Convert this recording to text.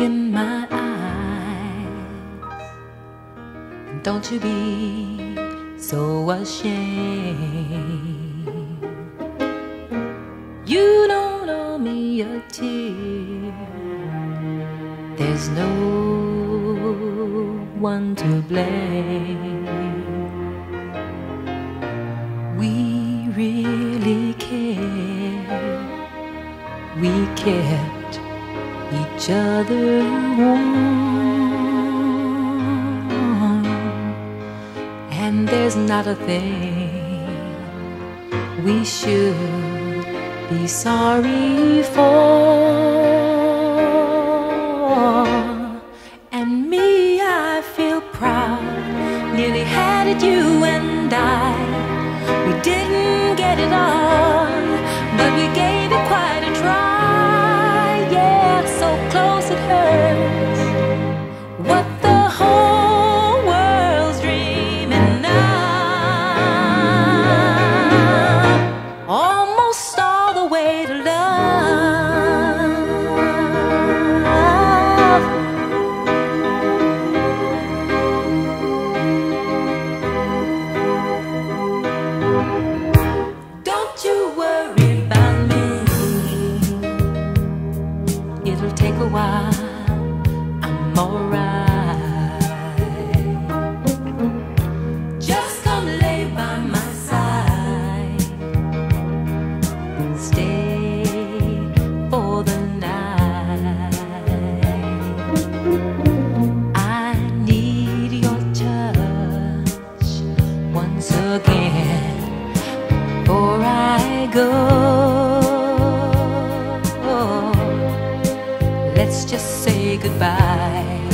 in my eyes. Don't you be so ashamed. You don't owe me a tear. There's no one to blame. We really care. We kept each other warm, and there's not a thing we should be sorry for. And me, I feel proud. Nearly had it, you and I. We didn't get it all, but we gave a while. I'm alright. Just come lay by my side. Stay for the night. Let's just say goodbye